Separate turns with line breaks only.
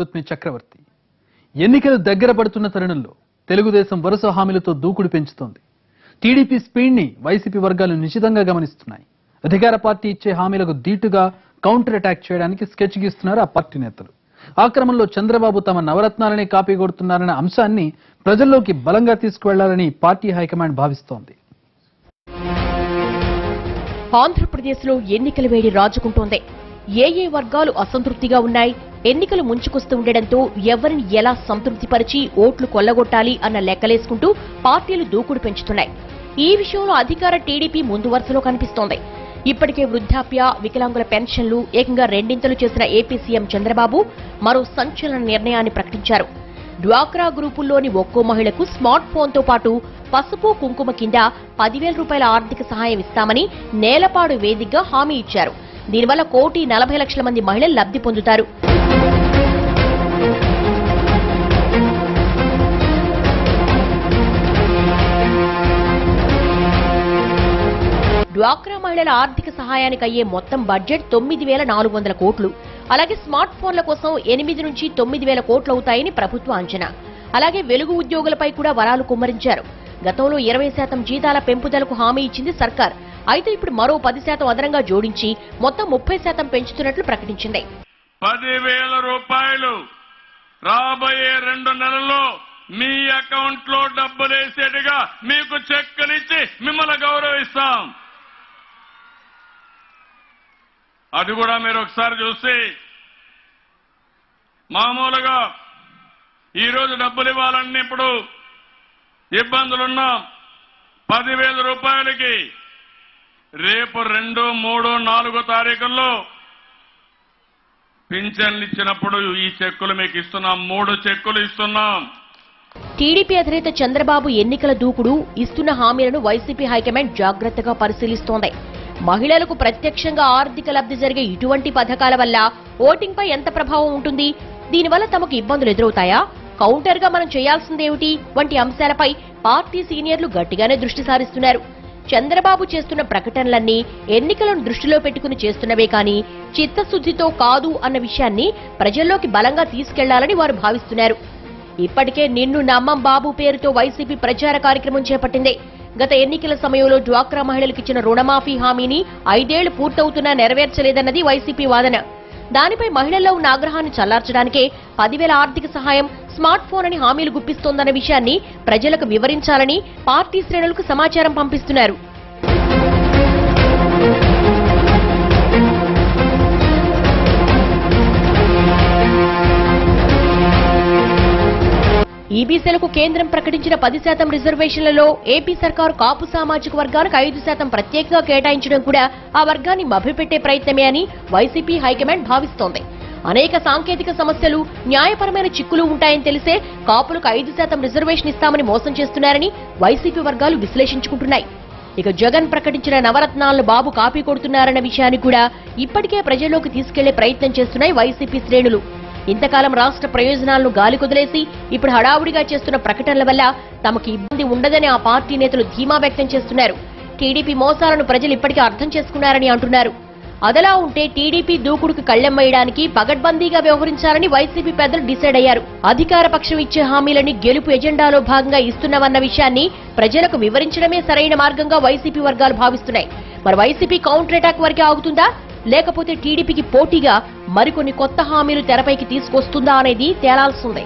With చక్రవర్తి ఎన్నికలు దగ్గర పడుతున్న తరుణంలో తెలుగుదేశం వరుస హామీలతో దూకుడు పెంచుతోంది. టీడీపీ స్పీడ్ని వైసీపీ వర్గాలు నిశితంగా గమనిస్తున్నాయి. అధికార పార్టీ ఇచ్చే హామీలకు దీటుగా కౌంటర్ అటాక్ చేయడానికి స్కెచ్ గీస్తున్నారు ఆ పార్టీ నేతలు. ఆ క్రమంలో చంద్రబాబు తమ నవరత్నాలనే కాపీ కొడుతున్నారనే అంశాన్ని ప్రజల్లోకి బలంగా తీసుకువెళ్ళాలని పార్టీ హైకమాండ్ భావిస్తోంది.
ఆంధ్రప్రదేశ్లో ఎన్నికల వేడి రాజుకుంటోంది. ఏ ఏ వర్గాలు అసంతృప్తిగా ఉన్నాయి? ఎన్నికలు ముంచుకొస్తూ ఉండడంతో ఎవరిని ఎలా సంతృప్తిపరిచి ఓట్లు కొల్లగొట్టాలి అన్న లెక్కలేసుకుంటూ పార్టీలు దూకుడు పెంచుతున్నాయి. ఈ విషయంలో అధికార టీడీపీ ముందు వరుసలో కనిపిస్తోంది. ఇప్పటికే వృద్ధాప్య వికలాంగుల పెన్షన్లు ఏకంగా రెండింతలు చేసిన ఏపీ సీఎం చంద్రబాబు మరో సంచలన నిర్ణయాన్ని ప్రకటించారు. డ్వాక్రా గ్రూపుల్లోని ఒక్కో మహిళకు స్మార్ట్ ఫోన్తో పాటు పసుపు కుంకుమ కింద పదివేల రూపాయల ఆర్థిక సహాయం ఇస్తామని నేలపాడు వేదికగా హామీ ఇచ్చారు. దీనివల్ల కోటి నలభై లక్షల మంది మహిళలు లబ్ధి పొందుతారు. డ్వాక్రా మహిళల ఆర్థిక సహాయానికి అయ్యే మొత్తం బడ్జెట్ తొమ్మిది వేల నాలుగు వందల కోట్లు. అలాగే స్మార్ట్ ఫోన్ల కోసం ఎనిమిది నుంచి తొమ్మిది వేల కోట్లు అవుతాయని ప్రభుత్వ అంచనా. అలాగే వెలుగు ఉద్యోగులపై కూడా వరాలు కుమ్మరించారు. గతంలో ఇరవై శాతం జీతాల పెంపుదలకు హామీ ఇచ్చింది సర్కార్. అయితే ఇప్పుడు మరో పది శాతం అదనంగా జోడించి మొత్తం ముప్పై శాతం పెంచుతున్నట్లు ప్రకటించింది.
పదివేల రూపాయలు రాబోయే రెండు నెలల్లో మీ అకౌంట్లో డబ్బులు వేసేట్టుగా మీకు చెక్కునిచ్చి మిమ్మల్ని గౌరవిస్తాం. అది కూడా మీరు ఒకసారి చూస్తే మామూలుగా ఈరోజు డబ్బులు ఇవ్వాలని ఇప్పుడు ఇబ్బందులున్నాం పదివేల రూపాయలకి రేపు రెండు మూడు నాలుగో తారీఖుల్లో పింఛన్లు ఇచ్చినప్పుడు ఈ చెక్కులు మీకు ఇస్తున్నాం. మూడు చెక్కులు ఇస్తున్నాం.
టీడీపీ అధినేత చంద్రబాబు ఎన్నికల దూకుడు ఇస్తున్న హామీలను వైసీపీ హైకమాండ్ జాగ్రత్తగా పరిశీలిస్తోంది. మహిళలకు ప్రత్యక్షంగా ఆర్థిక లబ్ధి జరిగే ఇటువంటి పథకాల వల్ల ఓటింగ్పై ఎంత ప్రభావం ఉంటుంది? దీనివల్ల తమకు ఇబ్బందులు ఎదురవుతాయా? కౌంటర్గా మనం చేయాల్సిందేమిటి? వంటి అంశాలపై పార్టీ సీనియర్లు గట్టిగానే దృష్టి సారిస్తున్నారు. చంద్రబాబు చేస్తున్న ప్రకటనలన్నీ ఎన్నికలను దృష్టిలో పెట్టుకుని చేస్తున్నవే కానీ చిత్తశుద్ధితో కాదు అన్న విషయాన్ని ప్రజల్లోకి బలంగా తీసుకెళ్ళాలని వారు భావిస్తున్నారు. ఇప్పటికే నిన్ను నమ్మం బాబు పేరుతో వైసీపీ ప్రచార కార్యక్రమం చేపట్టింది. గత ఎన్నికల సమయంలో డ్వాక్రా మహిళలకు ఇచ్చిన రుణమాఫీ హామీని ఐదేళ్ళు పూర్తవుతున్నా నెరవేర్చలేదన్నది వైసీపీ వాదన. దానిపై మహిళల్లో ఉన్న ఆగ్రహాన్ని చల్లార్చడానికే పదివేల ఆర్థిక సహాయం స్మార్ట్ ఫోన్ అని హామీలు గుప్పిస్తోందన్న విషయాన్ని ప్రజలకు వివరించాలని పార్టీ శ్రేణులకు సమాచారం పంపిస్తున్నారు. ఈబీసీలకు కేంద్రం ప్రకటించిన పది శాతం రిజర్వేషన్లలో ఏపీ సర్కారు కాపు సామాజిక వర్గానికి ఐదు శాతం ప్రత్యేకంగా కేటాయించడం కూడా ఆ వర్గాన్ని మభ్యపెట్టే ప్రయత్నమే అని వైసీపీ హైకమాండ్ భావిస్తోంది. అనేక సాంకేతిక సమస్యలు న్యాయపరమైన చిక్కులు ఉంటాయని తెలిసే కాపులకు ఐదు శాతం రిజర్వేషన్ ఇస్తామని మోసం చేస్తున్నారని వైసీపీ వర్గాలు విశ్లేషించుకుంటున్నాయి. ఇక జగన్ ప్రకటించిన నవరత్నాలను బాబు కాపీ కొడుతున్నారన్న విషయాన్ని కూడా ఇప్పటికే ప్రజల్లోకి తీసుకెళ్ళే ప్రయత్నం చేస్తున్నాయి వైసీపీ శ్రేణులు. ఇంతకాలం రాష్ట్ర ప్రయోజనాలను గాలి కుదిలేసి ఇప్పుడు హడావుడిగా చేస్తున్న ప్రకటనల వల్ల తమకు ఇబ్బంది ఉండదని ఆ పార్టీ నేతలు ధీమా వ్యక్తం చేస్తున్నారు. టీడీపీ మోసాలను ప్రజలు ఇప్పటికే అర్థం చేసుకున్నారని అంటున్నారు. అదలా ఉంటే టీడీపీ దూకుడుకు కళ్ళెమ్మేయడానికి పగడ్బందీగా వ్యవహరించాలని వైసీపీ పెద్దలు డిసైడ్ అయ్యారు. అధికార పక్షం ఇచ్చే హామీలని గెలుపు ఎజెండాలో భాగంగా ఇస్తున్నామన్న విషయాన్ని ప్రజలకు వివరించడమే సరైన మార్గంగా వైసీపీ వర్గాలు భావిస్తున్నాయి. మరి వైసీపీ కౌంటర్ అటాక్ వరకే ఆగుతుందా? లేకపోతే టీడీపీకి పోటీగా మరికొన్ని కొత్త హామీలు తెరపైకి తీసుకొస్తుందా అనేది తేలాల్సిందే.